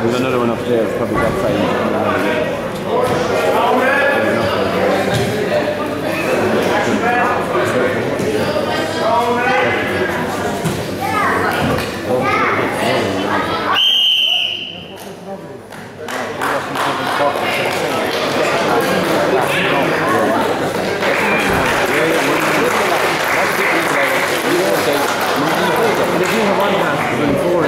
There's another one up there, probably that side. But if you have one half, then four